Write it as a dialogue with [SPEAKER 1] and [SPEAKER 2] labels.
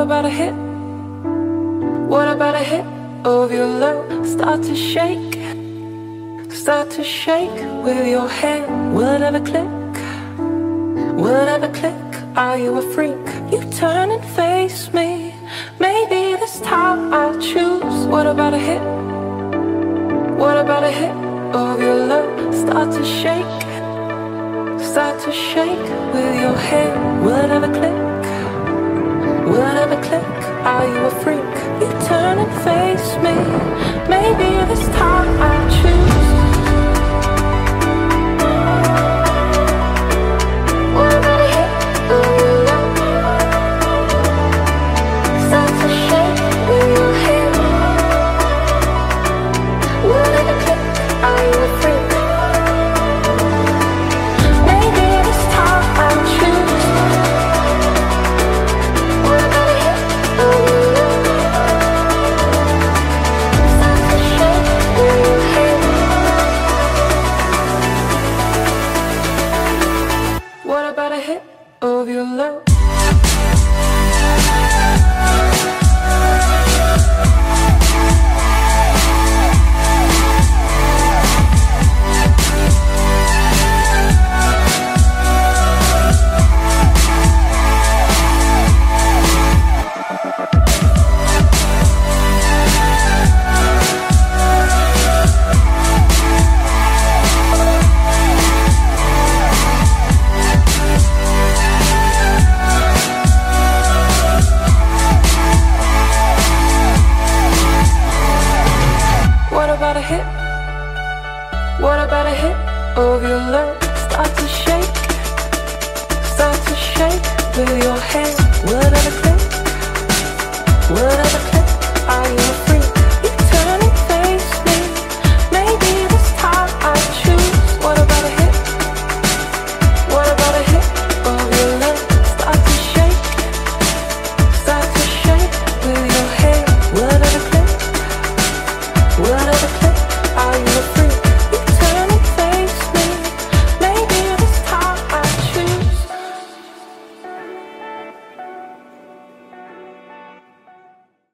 [SPEAKER 1] about a hit? What about a hit of your love? Start to shake, start to shake with your hand. Will it ever click? Will it ever click? Are you a freak? You turn and face me. Maybe this time I'll choose. What about a hit? What about a hit of your love? Start to shake, start to shake with your hand. Will it ever click? Click? Are you a freak? You turn and face me. Maybe this time I'll choose. What about a about a hit of your love? What about a hit? What about a hit of your love?